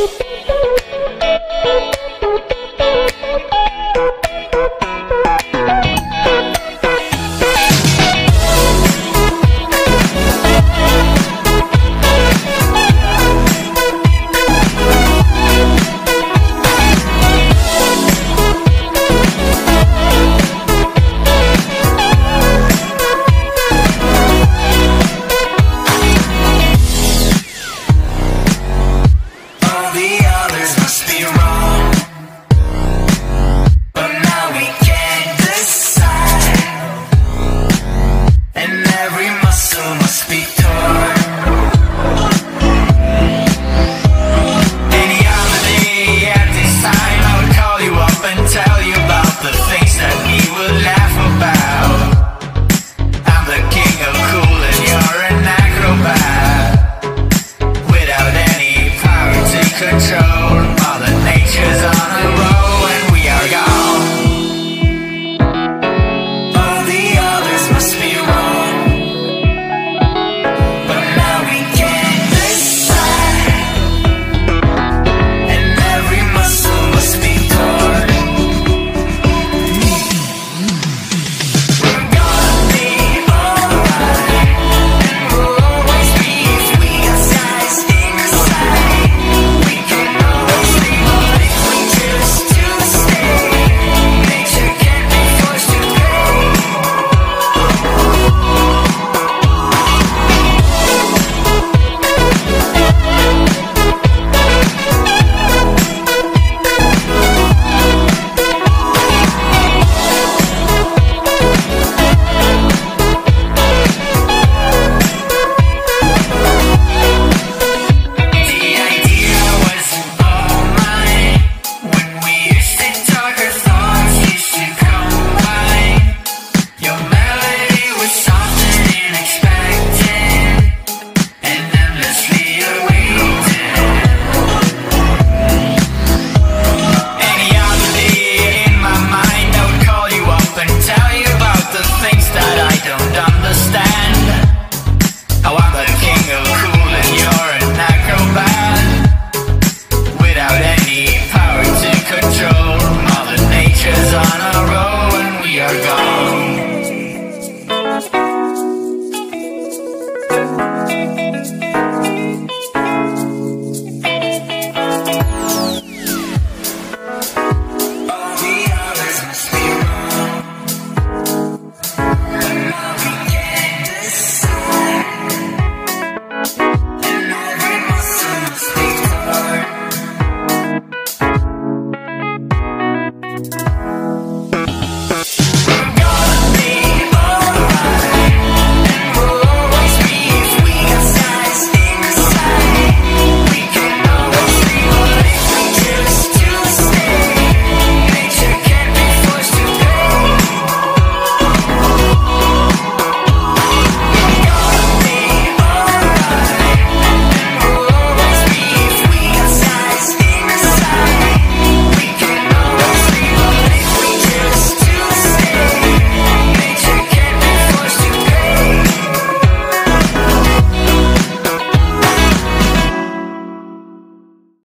Bye.